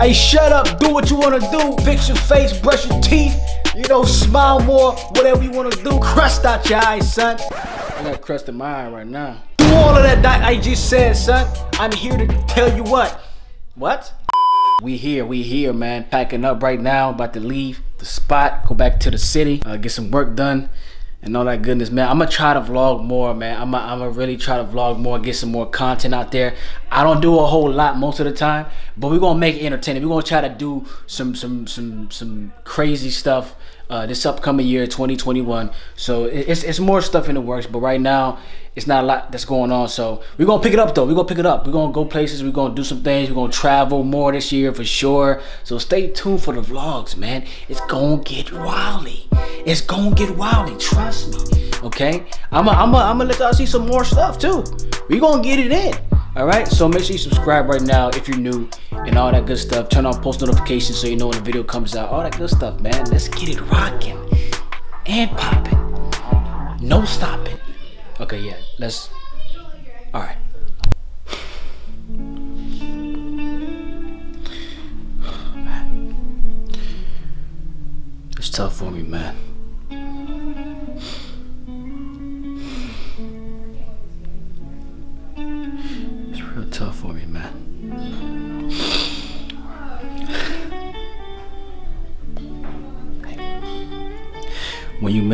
Hey, shut up, do what you wanna do. Fix your face, brush your teeth. You know, smile more, whatever you wanna do. Crust out your eyes, son. I got crust in my eye right now. Do all of that that I just said, son. I'm here to tell you what. What? We here, we here, man. Packing up right now, about to leave the spot, go back to the city, uh, get some work done and all that goodness, man. I'm gonna try to vlog more, man. I'm gonna, I'm gonna really try to vlog more, get some more content out there. I don't do a whole lot most of the time, but we're gonna make it entertaining. We're gonna try to do some some some some crazy stuff uh, this upcoming year, 2021. So it's it's more stuff in the works, but right now it's not a lot that's going on. So we're gonna pick it up though. We're gonna pick it up. We're gonna go places. We're gonna do some things. We're gonna travel more this year for sure. So stay tuned for the vlogs, man. It's gonna get wildy. It's gonna get wildy. Trust me. Okay. I'ma, I'm I'm gonna let y'all see some more stuff too. We gonna get it in. All right. So make sure you subscribe right now if you're new and all that good stuff. Turn on post notifications so you know when the video comes out. All that good stuff, man. Let's get it rocking and popping. No stopping. Okay, yeah, let's. All right. It's tough for me, man.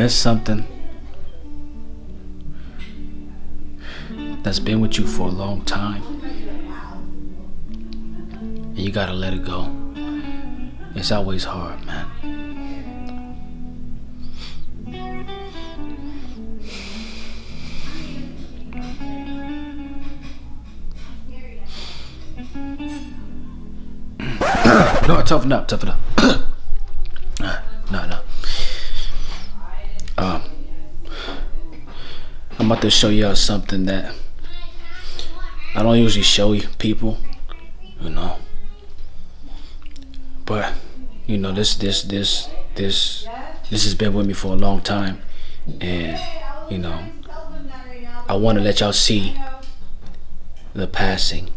Miss something that's been with you for a long time. And you gotta let it go. It's always hard, man. no, toughen up, toughen up. Um, I'm about to show y'all something that I don't usually show you people, you know. But you know, this this this this this has been with me for a long time, and you know, I want to let y'all see the passing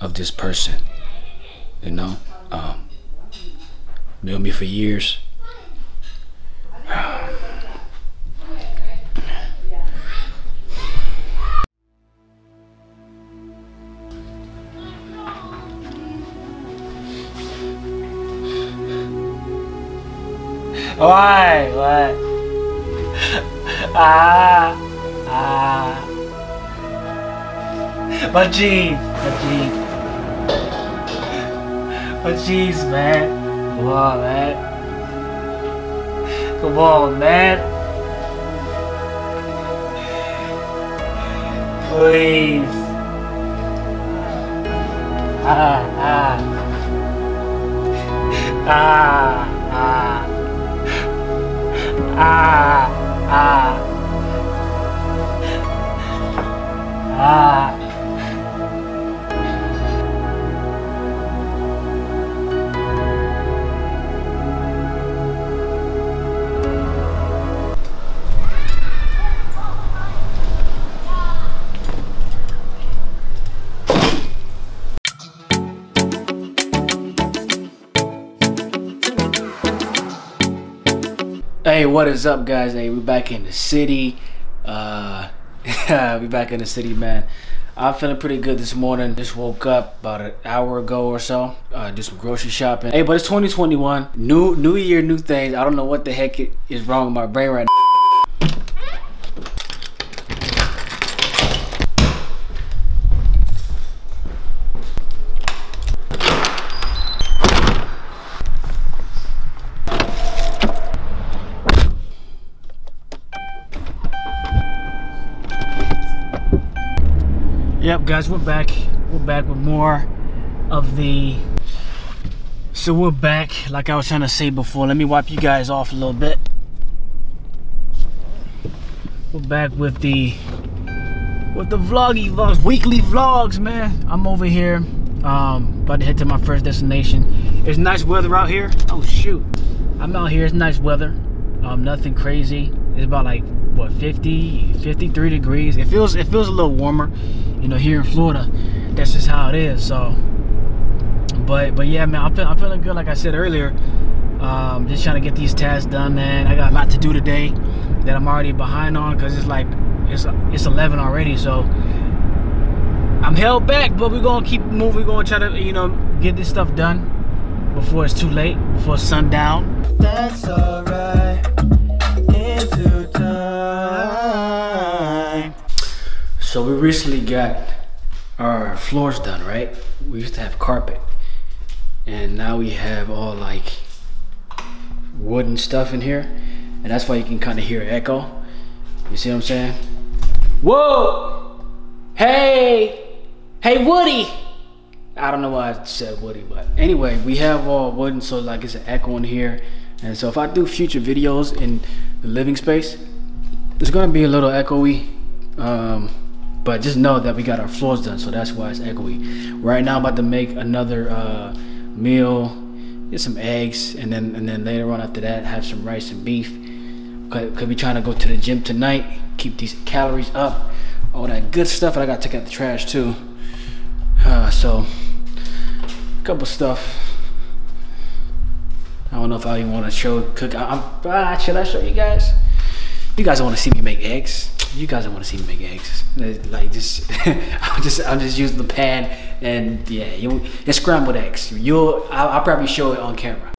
of this person. You know, um, knew me for years. Ah, ah. My jeans, my jeans, my jeans, man. Come on, man. Come on, man. Please. Ah, ah. Ah, ah. Ah, ah. Ah. Hey, what is up, guys? Hey, we back in the city. Uh, we back in the city, man. I'm feeling pretty good this morning. Just woke up about an hour ago or so. Uh, do some grocery shopping. Hey, but it's 2021. New New Year, new things. I don't know what the heck is wrong with my brain right now. Yep, guys, we're back. We're back with more of the. So we're back, like I was trying to say before. Let me wipe you guys off a little bit. We're back with the with the vloggy vlogs, weekly vlogs, man. I'm over here, um, about to head to my first destination. It's nice weather out here. Oh shoot, I'm out here. It's nice weather. Um, nothing crazy. It's about like what 50 53 degrees it feels it feels a little warmer you know here in Florida that's just how it is so but but yeah, man, I'm, feel, I'm feeling good. Like I said earlier, um, just trying to get these tasks done, man. I got a lot to do today that I'm already behind on because it's like it's it's 11 already, so I'm held back. But we're gonna keep moving. We're gonna try to you know get this stuff done before it's too late, before sundown. That's alright. So we recently got our floors done, right? We used to have carpet, and now we have all like wooden stuff in here. And that's why you can kind of hear echo. You see what i'm saying? Whoa! Hey! Hey woody! I don't know why i said woody but anyway we have all wooden so like it's an echo in here. And so if i do future videos in the living space it's gonna be a little echoey um, but just know that we got our floors done so that's why it's echoey right now i'm about to make another uh, meal get some eggs, and then and then later on after that, have some rice and beef. Could, could be trying to go to the gym tonight, keep these calories up, all that good stuff. And I got to take out the trash too. Uh, so, a couple stuff. I don't know if I even want to show cook. I'm, ah, should I show you guys? You guys want to see me make eggs. You guys don't want to see me make eggs. Like just, I'm just, I'm just using the pan and yeah, you, it's scrambled eggs. You'll, I'll, I'll probably show it on camera.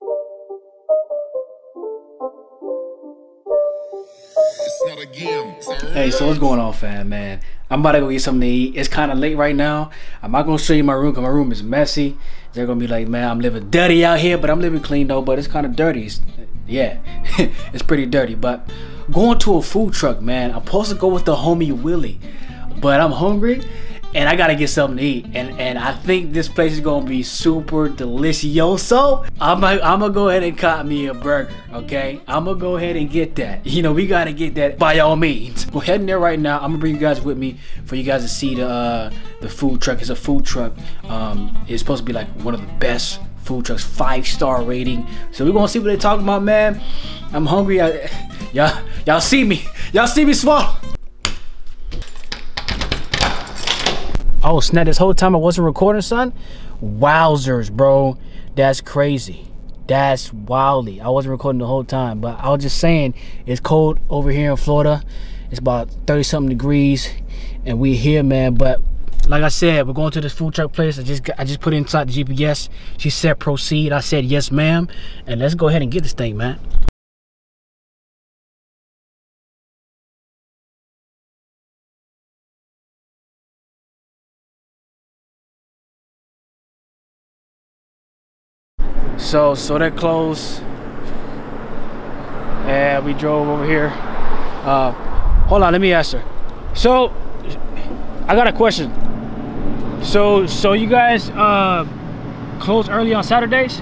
Hey, so what's going on, fam, man? I'm about to go get something to eat. It's kind of late right now. I'm not gonna show you my room because my room is messy. They're gonna be like, man, I'm living dirty out here, but I'm living clean though. But it's kind of dirty. It's, yeah, it's pretty dirty. But going to a food truck, man. I'm supposed to go with the homie Willie, but I'm hungry and I gotta get something to eat. And and I think this place is gonna be super delicioso. I'm gonna, I'm gonna go ahead and cut me a burger, okay? I'm gonna go ahead and get that. You know, we gotta get that by all means. We're heading there right now. I'm gonna bring you guys with me for you guys to see the uh, the food truck. It's a food truck. Um, it's supposed to be like one of the best food trucks, five star rating. So we're gonna see what they're talking about, man. I'm hungry. y'all, y'all see me. Y'all see me small. Oh snap, this whole time I wasn't recording, son? Wowzers, bro. That's crazy. That's wildly. I wasn't recording the whole time, but I was just saying it's cold over here in Florida. It's about 30 something degrees and we here, man. But like I said, we're going to this food truck place. I just I just put inside the GPS. She said proceed. I said yes, ma'am. And let's go ahead and get this thing, man. So, so that closed. And we drove over here. Uh, hold on, let me ask her. So, I got a question. So, so you guys uh, close early on Saturdays?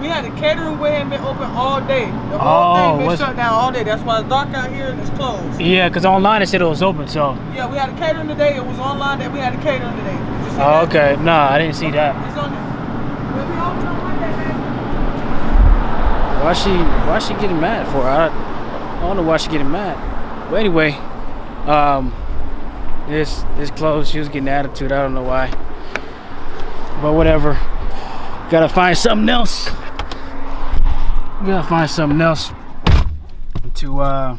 We had a catering way and been open all day. The whole oh, thing been shut down all day. That's why it's dark out here and it's closed. Yeah, because online it said it was open, so. Yeah, we had a catering today. It was online that we had a catering today. Oh, okay. Nah, I didn't see that. It's on there. Why she why she getting mad for? I, I don't know why she getting mad. But anyway, um this this close. she was getting attitude. I don't know why. But whatever. Gotta find something else. Gotta find something else to uh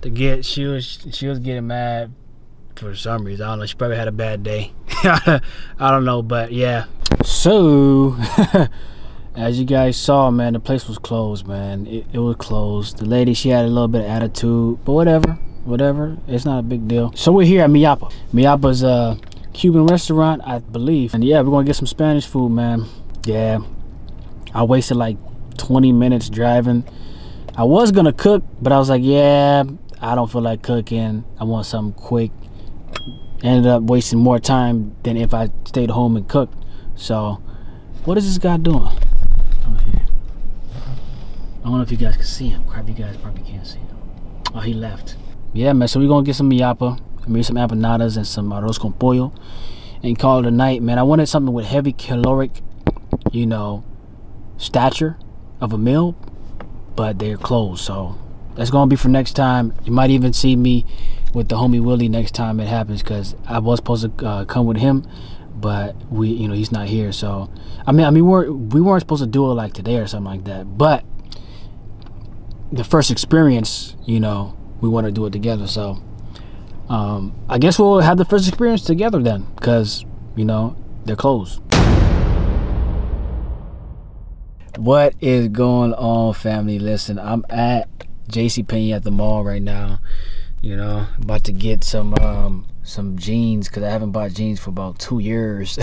to get she was she was getting mad for some reason. I don't know. She probably had a bad day. I don't know, but yeah. So as you guys saw man the place was closed man. It, it, was closed. The lady she had a little bit of attitude but whatever whatever. It's not a big deal. So we're here at miyapa miyapa's a cuban restaurant i believe. And yeah we're gonna get some spanish food man. Yeah. I wasted like 20 minutes driving. I was gonna cook but i was like yeah i don't feel like cooking. I want something quick. Ended up wasting more time than if i stayed home and cooked. So what is this guy doing I don't know if you guys can see him. Crap, you guys probably can't see him. Oh, he left. Yeah, man, so we're to get some miyapa, maybe some empanadas and some arroz con pollo and call it a night, man. I wanted something with heavy caloric, you know, stature of a meal, but they're closed. So that's to be for next time. You might even see me with the homie Willie next time it happens because I was supposed to uh, come with him, but we you know he's not here. So I mean I mean we weren't we weren't supposed to do it like today or something like that. But the first experience, you know, we want to do it together. So um, I guess we'll have the first experience together then because you know they're closed. What is going on, family? Listen, I'm at JC Penney at the mall right now. You know, about to get some um some jeans because I haven't bought jeans for about two years.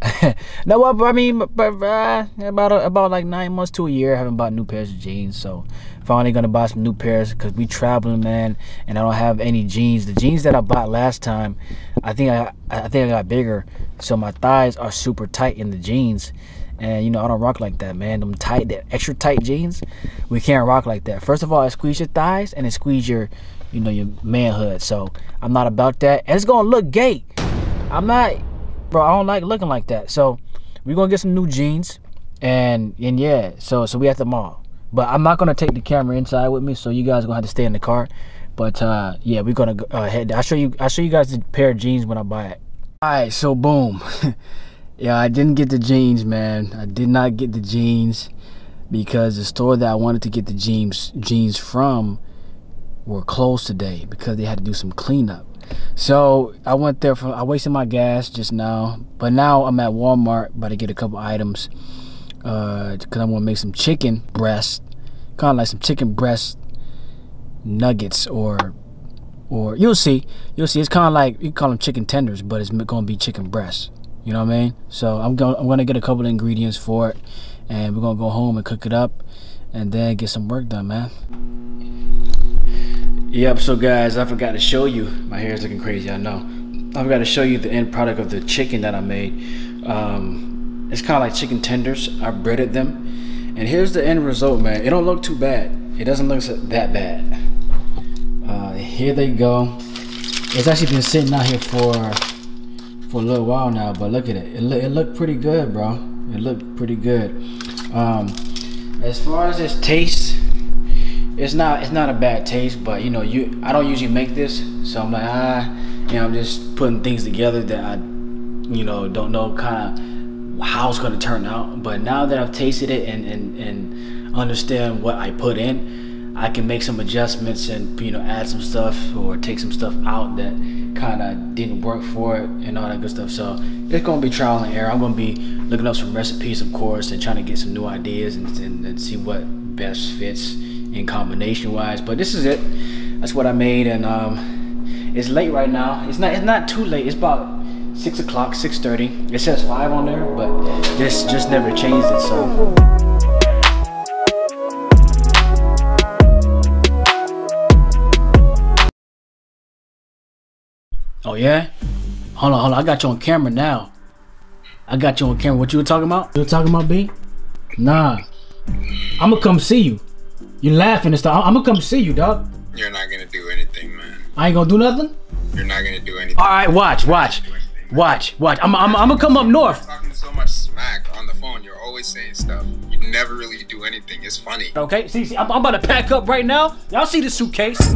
no, I mean, but, uh, about about like nine months to a year, I haven't bought new pairs of jeans. So finally gonna buy some new pairs because we traveling, man, and I don't have any jeans. The jeans that I bought last time, I think I I think I got bigger, so my thighs are super tight in the jeans. And you know, I don't rock like that, man. Them tight, that extra tight jeans, we can't rock like that. First of all, it squeeze your thighs and it squeeze your, you know, your manhood. So I'm not about that. And it's gonna look gay. I'm not, bro. I don't like looking like that. So we're gonna get some new jeans, and and yeah. So so we at the mall. But I'm not gonna take the camera inside with me, so you guys gonna have to stay in the car. But uh, yeah, we're gonna uh, head. I'll show you. I'll show you guys the pair of jeans when I buy it. All right, so boom. yeah, I didn't get the jeans, man. I did not get the jeans because the store that I wanted to get the jeans jeans from were closed today because they had to do some cleanup. So I went there for I wasted my gas just now, but now I'm at Walmart about to get a couple items because uh, I'm gonna make some chicken breast, kind of like some chicken breast nuggets or or you'll see, you'll see. It's kind of like you call them chicken tenders, but it's gonna be chicken breast. You know what I mean? So I'm gonna I'm gonna get a couple ingredients for it, and we're gonna go home and cook it up, and then get some work done, man. Yep. So guys, I forgot to show you. My hair is looking crazy. I know. I forgot to show you the end product of the chicken that I made. Um, it's kind of like chicken tenders. I breaded them, and here's the end result, man. It don't look too bad. It doesn't look that bad. Uh, here they go. It's actually been sitting out here for for a little while now, but look at it. It, it looked pretty good, bro. It looked pretty good. Um, as far as its taste, it's not it's not a bad taste, but you know, you I don't usually make this, so I'm like ah, you know, I'm just putting things together that I, you know, don't know kind of how it's gonna turn out. But now that I've tasted it and and and understand what I put in, I can make some adjustments and you know add some stuff or take some stuff out that kind of didn't work for it and all that good stuff. So it's gonna be trial and error. I'm gonna be looking up some recipes, of course, and trying to get some new ideas and, and, and see what best fits in combination wise. But this is it. That's what I made, and um, it's late right now. It's not. It's not too late. It's about six o'clock, six thirty. It says five on there, but this just never changed it. So. Oh yeah? Hold on, hold on. I got you on camera now. I got you on camera. What you were talking about? You were talking about B? Nah. I'ma come see you. You laughing and stuff. I'm gonna come see you, dog. You're not gonna do anything, man. I ain't gonna do nothing. You're not gonna do anything. All right, watch, watch, watch, watch. I'm, I'm, I'm gonna come up north. You're talking so much smack on the phone. You're always saying stuff. You never really do anything. It's funny. Okay, see, see, I'm, I'm about to pack up right now. Y'all see the suitcase?